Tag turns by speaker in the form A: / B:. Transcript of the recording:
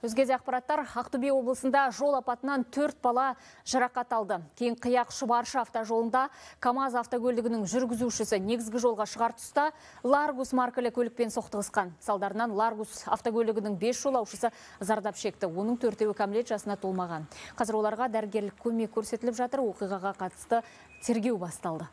A: Өзгеде ақпараттар Ақтөбе облысында жол апатынан төрт бала жарақат алды. Кейін қияқ шұбаршы автожолында КамАЗ автокөлігінің жүргізушісі негізгі жолға шығар тұста Ларгус маркілі көлікпен соқтығысқан. Салдарынан Ларгус автокөлігінің 5 жолаушысы зардап шекті. Оның төртеуі кәмелет жасына толмаған. Қазір оларға дәрігерлік көмек көрсетіліп жатыр, оқиғаға қатысты тергеу басталды.